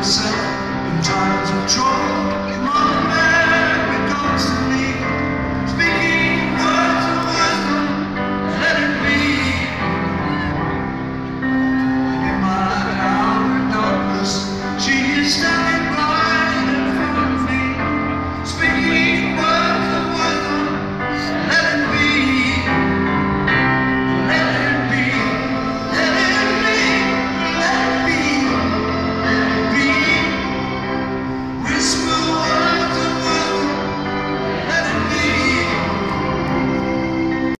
myself